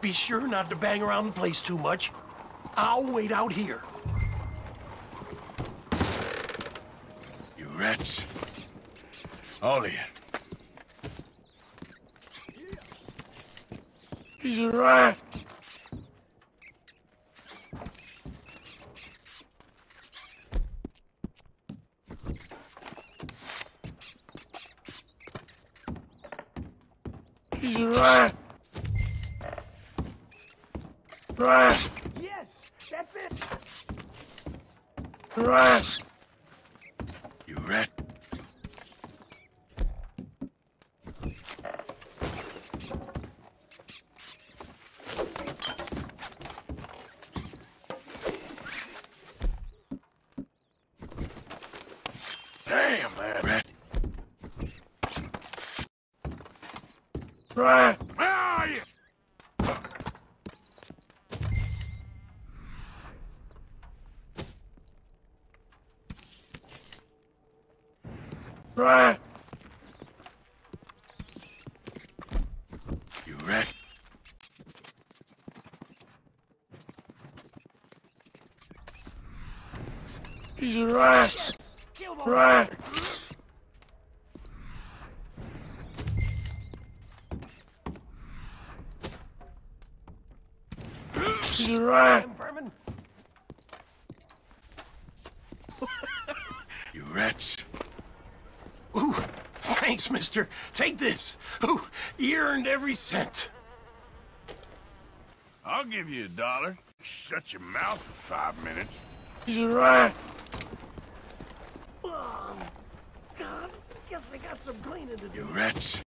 Be sure not to bang around the place too much. I'll wait out here. You rats. All of you. He's a rat. He's a rat. Yes, that's it. You rat. Damn, man. Rat. Rat. Rat. You rat. He's a rat. Rat. He's a rat. You rats. Ooh, thanks, mister. Take this. Ooh, you earned every cent. I'll give you a dollar. Shut your mouth for five minutes. He's a rat. Oh, God, guess I got some cleaning to do. You rats.